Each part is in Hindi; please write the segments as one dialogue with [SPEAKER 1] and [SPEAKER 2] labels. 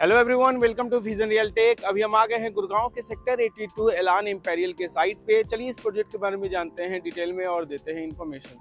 [SPEAKER 1] Hello everyone welcome to vision real tech अभी हम आ गए हैं गुड़गांव के सेक्टर 82 एलान इम्पेरियल के साइट पे। चलिए इस प्रोजेक्ट के बारे में जानते हैं डिटेल में और देते हैं इन्फॉर्मेशन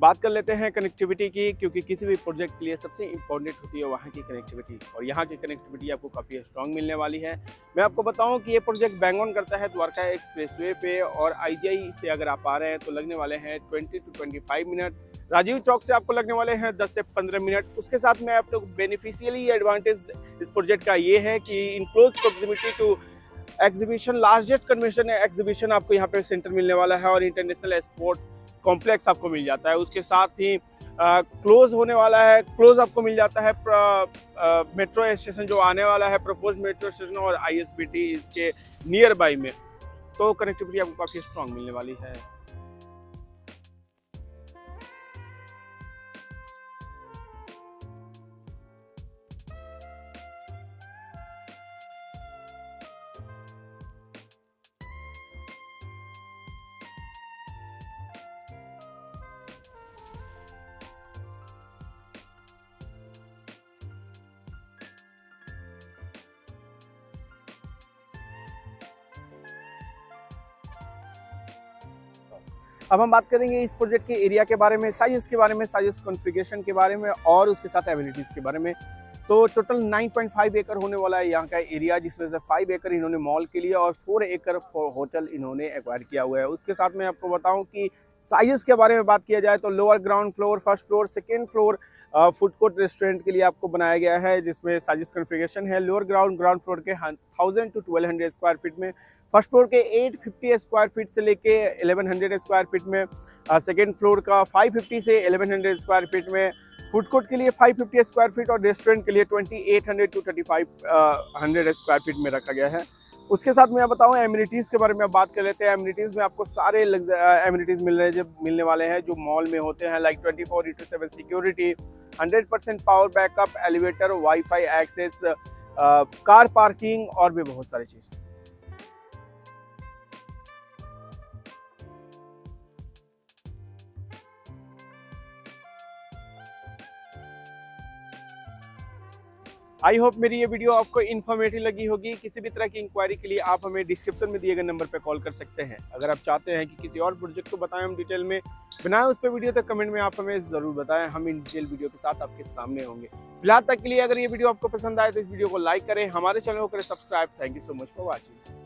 [SPEAKER 1] बात कर लेते हैं कनेक्टिविटी की, क्योंकि किसी भी प्रोजेक्ट के लिए सबसे इम्पोर्टेंट होती है वहाँ की कनेक्टिविटी और यहाँ की कनेक्टिविटी आपको काफ़ी स्ट्रॉन्ग मिलने वाली है। मैं आपको बताऊँ कि ये प्रोजेक्ट बैंग ऑन करता है द्वारका एक्सप्रेसवे पे, और आईजीआई से अगर आप आ रहे हैं तो लगने वाले हैं 20 टू 25 मिनट राजीव चौक से आपको लगने वाले हैं 10 से 15 मिनट उसके साथ में आप लोग बेनिफिशियली एडवांटेज इस प्रोजेक्ट का ये है कि in close proximity to exhibition largest convention exhibition आपको यहाँ पे सेंटर मिलने वाला है। और इंटरनेशनल स्पोर्ट्स कॉम्प्लेक्स आपको मिल जाता है। उसके साथ ही क्लोज होने वाला है क्लोज आपको मिल जाता है मेट्रो स्टेशन जो आने वाला है प्रपोज मेट्रो स्टेशन और आईएसबीटी इसके नियर बाई में। तो कनेक्टिविटी आपको काफ़ी स्ट्रॉन्ग मिलने वाली है। अब हम बात करेंगे इस प्रोजेक्ट के एरिया के बारे में साइज़ के बारे में साइज़ कॉन्फ़िगरेशन के बारे में और उसके साथ एबिलिटीज़ के बारे में। तो टोटल 9.5 एकड़ होने वाला है यहाँ का एरिया जिसमें से 5 एकड़ इन्होंने मॉल के लिए और 4 एकड़ होटल इन्होंने एक्वायर किया हुआ है। उसके साथ मैं आपको बताऊँ कि साइजेस के बारे में बात किया जाए तो lower ground floor first floor second floor food court restaurant के लिए आपको बनाया गया है, जिसमें साइजेस कन्फिगेशन है। लोअर ग्राउंड ग्राउंड फ्लोर के thousand to twelve hundred square feet में फ़र्स्ट फ्लोर के एट फिफ्टी स्क्वायर फीट से लेके एलेवन हंड्रेड स्क्वायर फीट में सेकेंड फ्लोर का फाइव फिफ्टी से एलेवन हंड्रेड स्क्वायर फीट में फ़ूड कोर्ट के लिए 550 स्क्वायर फीट और रेस्टोरेंट के लिए 2800 टू 3500 स्क्वायर फीट में रखा गया है। उसके साथ मैं बताऊँ एम्यूनिटीज़ के बारे में बात कर लेते हैं। एम्यूनिटीज़ में आपको सारे एम्यूनिटीज़ मिलने जो मिलने वाले हैं, जो मॉल में होते हैं like twenty four into seven security hundred percent power backup elevator wifi access car parking और भी बहुत सारी चीज़। आई होप मेरी ये वीडियो आपको इन्फॉर्मेटिव लगी होगी। किसी भी तरह की इंक्वायरी के लिए आप हमें डिस्क्रिप्शन में दिए गए नंबर पर कॉल कर सकते हैं। अगर आप चाहते हैं कि किसी और प्रोजेक्ट को बताएँ हम डिटेल में बनाए उस पर वीडियो तो कमेंट में आप हमें ज़रूर बताएँ। हम इन डिटेल वीडियो के साथ आपके सामने होंगे। फ़िलहाल तक के लिए अगर ये वीडियो आपको पसंद आए तो इस वीडियो को लाइक करें, हमारे चैनल को करें subscribe thank you so much for watching